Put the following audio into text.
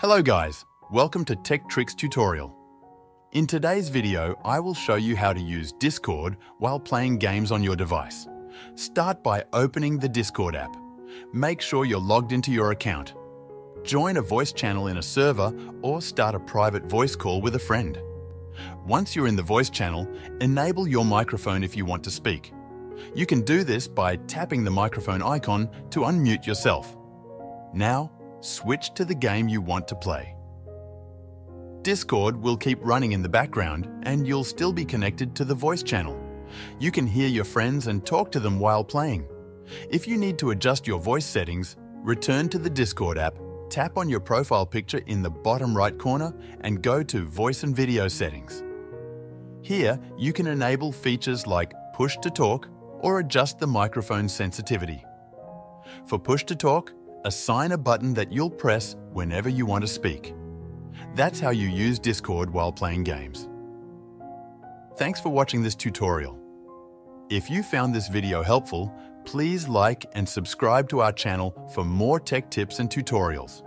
Hello guys, welcome to Tech Tricks tutorial. In today's video, I will show you how to use Discord while playing games on your device. Start by opening the Discord app. Make sure you're logged into your account. Join a voice channel in a server or start a private voice call with a friend. Once you're in the voice channel, enable your microphone if you want to speak. You can do this by tapping the microphone icon to unmute yourself. Now, switch to the game you want to play. Discord will keep running in the background and you'll still be connected to the voice channel. You can hear your friends and talk to them while playing. If you need to adjust your voice settings, return to the Discord app, tap on your profile picture in the bottom right corner and go to Voice and Video settings. Here, you can enable features like Push to Talk or adjust the microphone sensitivity. For Push to Talk, assign a button that you'll press whenever you want to speak. That's how you use Discord while playing games. Thanks for watching this tutorial. If you found this video helpful, please like and subscribe to our channel for more tech tips and tutorials.